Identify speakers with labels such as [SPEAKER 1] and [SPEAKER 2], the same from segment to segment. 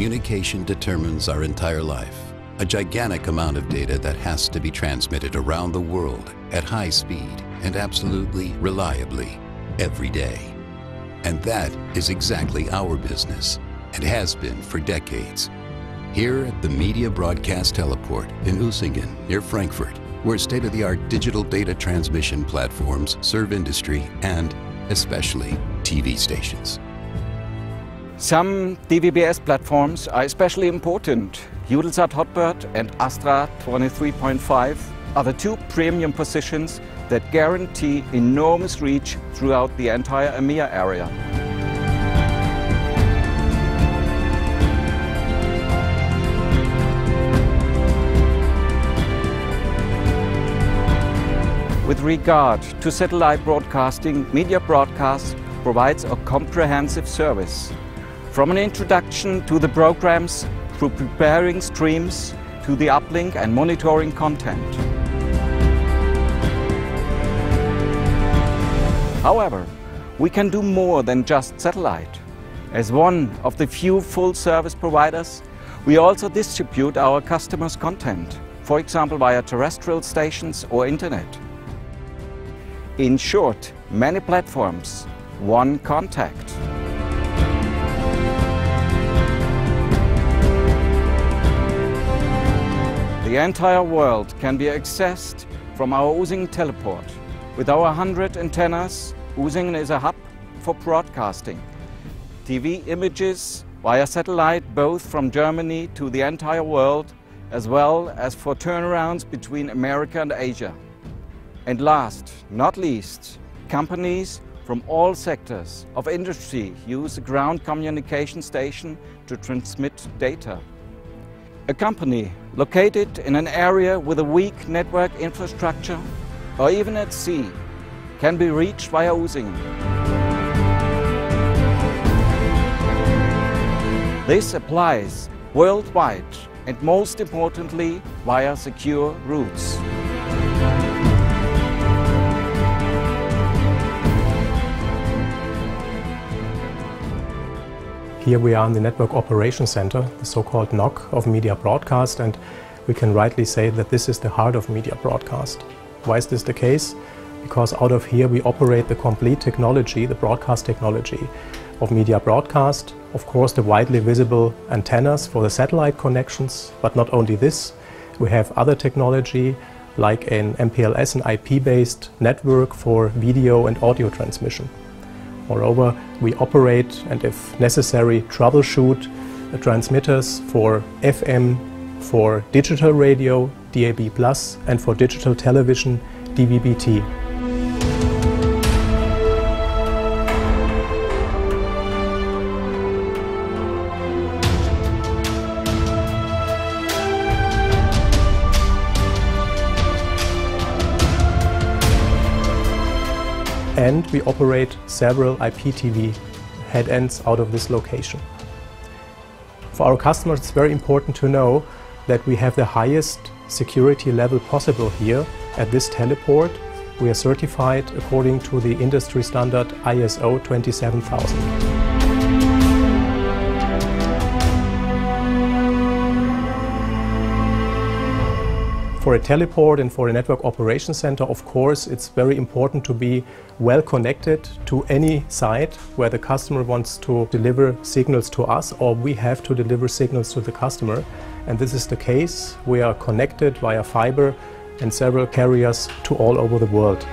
[SPEAKER 1] communication determines our entire life. A gigantic amount of data that has to be transmitted around the world at high speed and absolutely reliably every day. And that is exactly our business and has been for decades. Here at the Media Broadcast Teleport in Usingen, near Frankfurt, where state-of-the-art digital data transmission platforms serve industry and, especially, TV stations.
[SPEAKER 2] Some DVB-S platforms are especially important. Eutelsat Hotbird and Astra 23.5 are the two premium positions that guarantee enormous reach throughout the entire EMEA area. With regard to satellite broadcasting, Media Broadcast provides a comprehensive service. From an introduction to the programs, through preparing streams, to the uplink and monitoring content. However, we can do more than just satellite. As one of the few full-service providers, we also distribute our customers' content, for example via terrestrial stations or internet. In short, many platforms, one contact. The entire world can be accessed from our Usingen teleport. With our 100 antennas, Usingen is a hub for broadcasting. TV images via satellite both from Germany to the entire world as well as for turnarounds between America and Asia. And last, not least, companies from all sectors of industry use a ground communication station to transmit data. A company located in an area with a weak network infrastructure or even at sea can be reached via Usingen. This applies worldwide and most importantly via secure routes.
[SPEAKER 3] Here we are in the Network Operations Center, the so-called NOC of media broadcast, and we can rightly say that this is the heart of media broadcast. Why is this the case? Because out of here we operate the complete technology, the broadcast technology of media broadcast, of course the widely visible antennas for the satellite connections, but not only this, we have other technology like an MPLS and IP-based network for video and audio transmission. Moreover, we operate and if necessary troubleshoot the transmitters for FM, for digital radio, DAB+, and for digital television, DVB-T. And we operate several IPTV headends out of this location. For our customers it's very important to know that we have the highest security level possible here at this teleport. We are certified according to the industry standard ISO 27000. For a teleport and for a network operation center, of course, it's very important to be well connected to any site where the customer wants to deliver signals to us or we have to deliver signals to the customer. And this is the case. We are connected via fiber and several carriers to all over the world.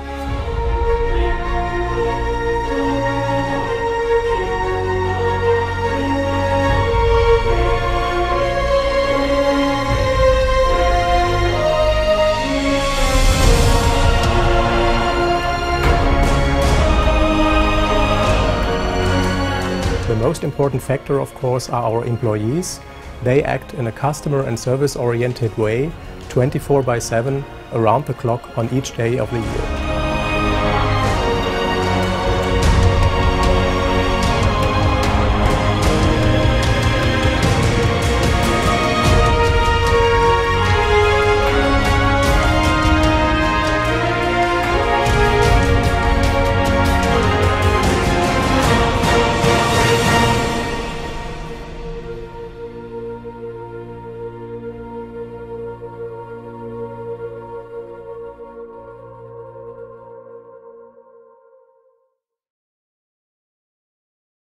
[SPEAKER 3] Most important factor, of course, are our employees. They act in a customer and service oriented way 24 by 7 around the clock on each day of the year.